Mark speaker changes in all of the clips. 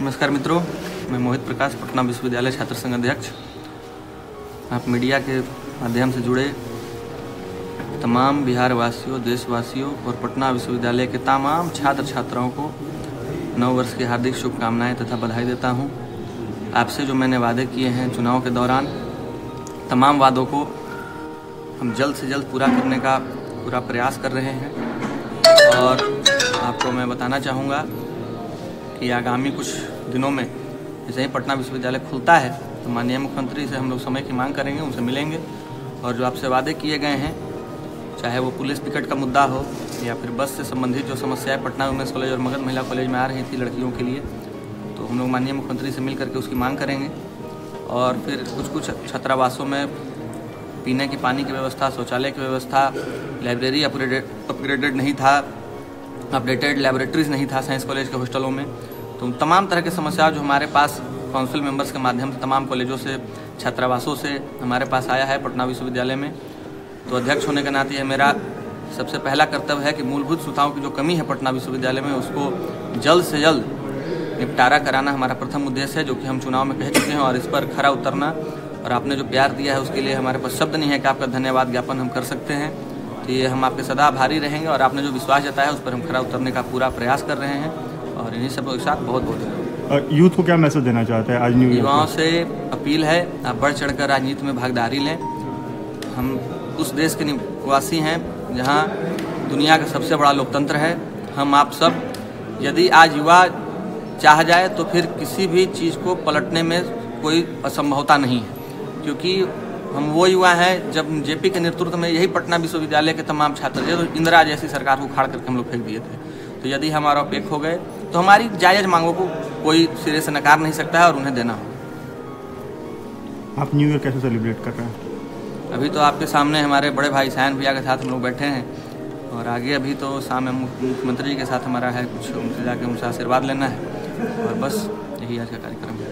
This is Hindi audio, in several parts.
Speaker 1: नमस्कार मित्रों, मैं मोहित प्रकाश, पटना विश्वविद्यालय छात्र संघ अध्यक्ष। आप मीडिया के माध्यम से जुड़े तमाम बिहार वासियों देशवासियों और पटना विश्वविद्यालय के तमाम छात्र छात्राओं को नव वर्ष की हार्दिक शुभकामनाएँ तथा बधाई देता हूँ। आपसे जो मैंने वादे किए हैं चुनाव के दौरान, तमाम वादों को हम जल्द से जल्द पूरा करने का पूरा प्रयास कर रहे हैं। और आपको मैं बताना चाहूँगा कि आगामी कुछ दिनों में जैसे ही पटना विश्वविद्यालय खुलता है तो माननीय मुख्यमंत्री से हम लोग समय की मांग करेंगे, उनसे मिलेंगे। और जो आपसे वादे किए गए हैं, चाहे वो पुलिस टिकट का मुद्दा हो, या फिर बस से संबंधित जो समस्याएँ पटना वुमेंस कॉलेज और मगध महिला कॉलेज में आ रही थी लड़कियों के लिए तो हम लोग माननीय मुख्यमंत्री से मिल करके उसकी मांग करेंगे। और फिर कुछ कुछ छात्रावासों में पीने के पानी की व्यवस्था, शौचालय की व्यवस्था, लाइब्रेरी अपग्रेडेड अपग्रेडेड नहीं था अपडेटेड लेबोरेटरीज नहीं था साइंस कॉलेज के हॉस्टलों में। तो तमाम तरह की समस्या जो हमारे पास काउंसिल मेंबर्स के माध्यम से, तमाम कॉलेजों से, छात्रावासों से हमारे पास आया है पटना विश्वविद्यालय में। तो अध्यक्ष होने के नाते मेरा सबसे पहला कर्तव्य है कि मूलभूत सुविधाओं की जो कमी है पटना विश्वविद्यालय में, उसको जल्द से जल्द निपटारा कराना हमारा प्रथम उद्देश्य है, जो कि हम चुनाव में कह चुके हैं और इस पर खरा उतरना। और आपने जो प्यार दिया है, उसके लिए हमारे पास शब्द नहीं है कि आपका धन्यवाद ज्ञापन हम कर सकते हैं। ये हम आपके सदा भारी रहेंगे और आपने जो विश्वास जताया है उस पर हम खरा उतरने का पूरा प्रयास कर रहे हैं। और इन्हीं सब के साथ बहुत बहुत धन्यवाद।
Speaker 2: यूथ को क्या मैसेज देना चाहते हैं आज न्यू
Speaker 1: युवाओं से अपील है आप बढ़ चढ़कर राजनीति में भागीदारी लें। हम उस देश के निवासी हैं जहाँ दुनिया का सबसे बड़ा लोकतंत्र है। हम आप सब यदि आज युवा चाह जाए तो फिर किसी भी चीज़ को पलटने में कोई असंभवता नहीं है। क्योंकि हम वो युवा हैं जब जेपी के नेतृत्व में यही पटना विश्वविद्यालय के तमाम छात्र थे तो इंदिरा जैसी सरकार को उखाड़ करके हम लोग फेंक दिए थे। तो यदि हमारा एक हो गए तो हमारी जायज़ मांगों को कोई सिरे से नकार नहीं सकता है और उन्हें देना होगा।
Speaker 2: आप न्यू ईयर कैसे सेलिब्रेट कर रहे हैं?
Speaker 1: अभी तो आपके सामने हमारे बड़े भाई सायन भैया के साथ हम लोग बैठे हैं और आगे अभी तो शाम में मुख्यमंत्री के साथ हमारा है कुछ उनसे जाके उनसे आशीर्वाद लेना है और बस यही आज का कार्यक्रम है।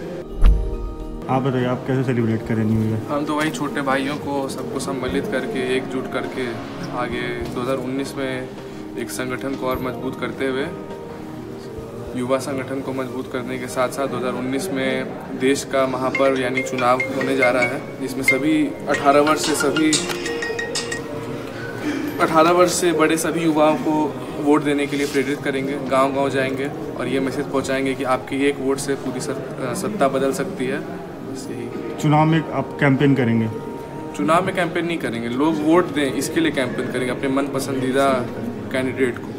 Speaker 2: आप बताइए, आप कैसे सेलिब्रेट करें न्यू ईयर
Speaker 3: हम तो वही छोटे भाइयों को सबको सम्मिलित करके, एकजुट करके आगे 2019 में एक संगठन को और मज़बूत करते हुए, युवा संगठन को मज़बूत करने के साथ साथ 2019 में देश का महापर्व यानी चुनाव होने जा रहा है, जिसमें सभी 18 वर्ष से सभी 18 वर्ष से बड़े सभी युवाओं को वोट देने के लिए प्रेरित करेंगे, गांव-गांव जाएँगे और ये मैसेज पहुंचाएँगे कि आपकी एक वोट से पूरी सत्ता बदल सकती है। यही
Speaker 2: चुनाव में आप कैंपेन करेंगे?
Speaker 3: चुनाव में कैंपेन नहीं करेंगे। लोग वोट दें इसके लिए कैंपेन करेंगे अपने मन पसंदीदा कैंडिडेट को।